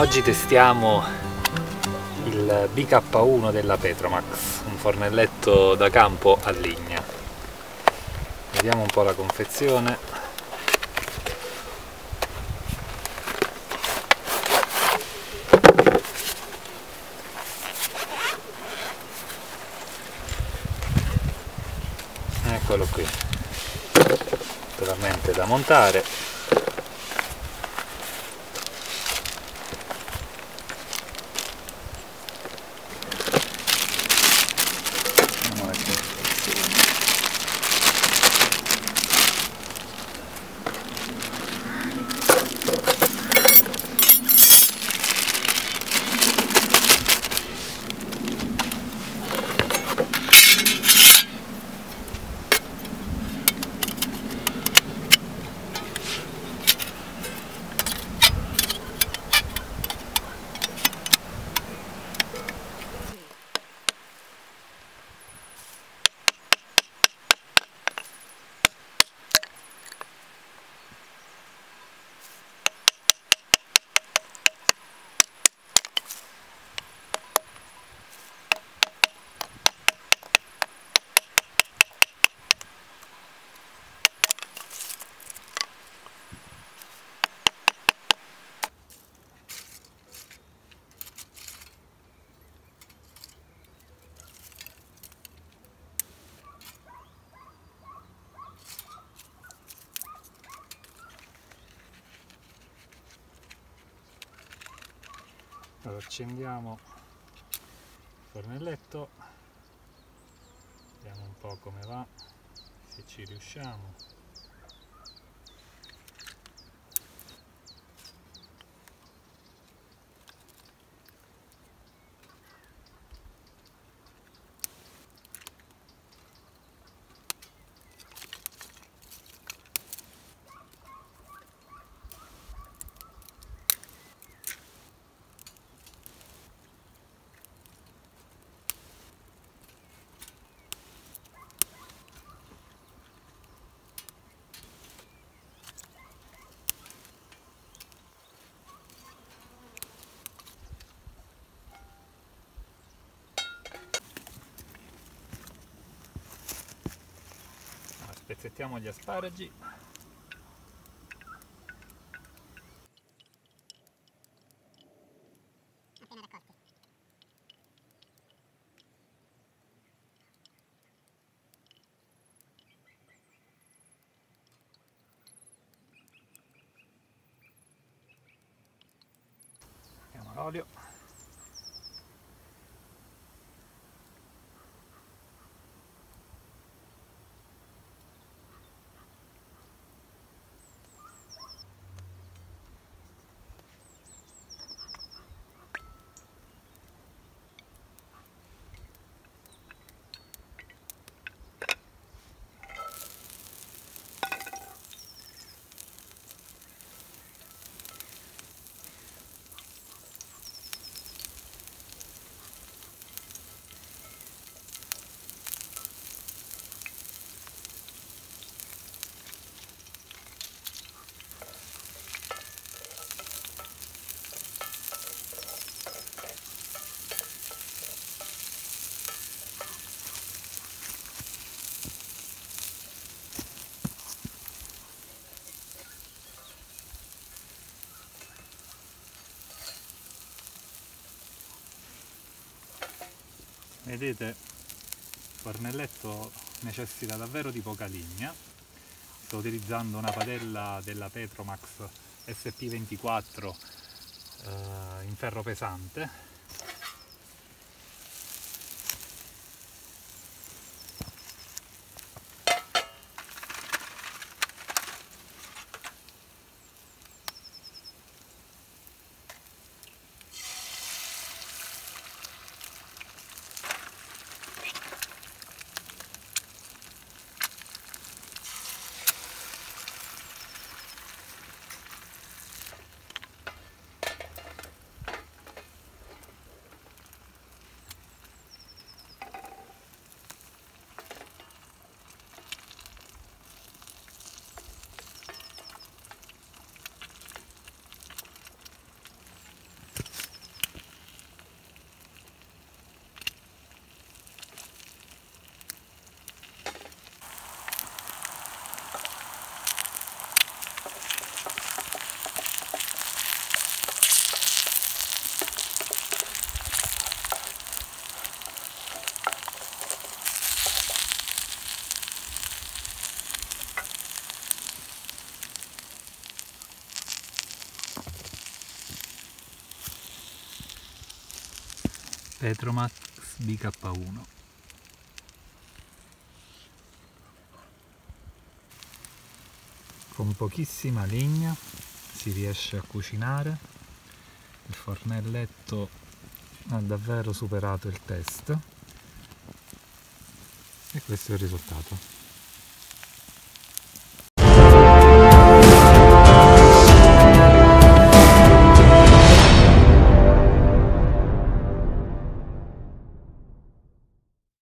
Oggi testiamo il BK1 della Petromax, un fornelletto da campo a legna. Vediamo un po' la confezione. Eccolo qui, naturalmente da montare allora accendiamo il fornelletto. Vediamo un po' come va se ci riusciamo spezzettiamo gli asparagi. Mettiamo l'olio vedete il fornelletto necessita davvero di poca legna sto utilizzando una padella della Petromax SP24 eh, in ferro pesante Petromax BK1 con pochissima legna si riesce a cucinare. Il fornelletto ha davvero superato il test. E questo è il risultato